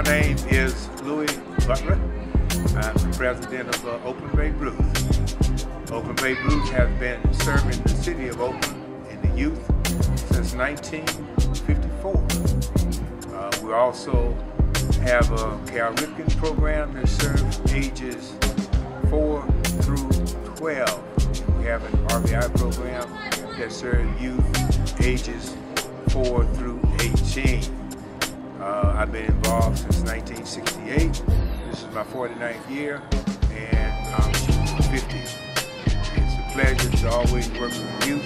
My name is Louis Butler. I'm the president of uh, Oakland Babe Ruth. Oakland Babe Ruth has been serving the city of Oakland and the youth since 1954. Uh, we also have a Cal Ripken program that serves ages 4 through 12. We have an RBI program that serves youth ages 4 through 18. Uh, I've been involved since 1968. This is my 49th year, and I'm 50. It's a pleasure to always work with youth,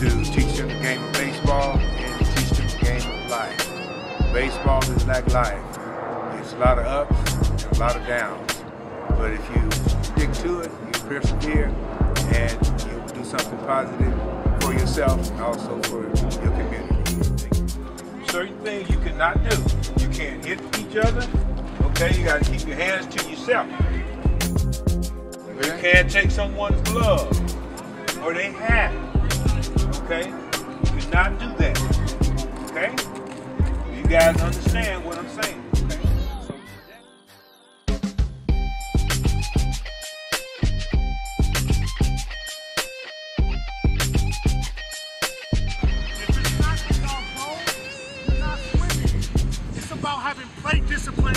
to teach them the game of baseball, and to teach them the game of life. Baseball is like life. It's a lot of ups and a lot of downs. But if you stick to it, you persevere, and you do something positive for yourself and also for your cannot do. You can't hit each other. Okay, you gotta keep your hands to yourself. You can't take someone's glove or they hat. Okay? You cannot do that. Okay? You guys understand what I'm about having play discipline.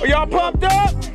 Are y'all pumped up?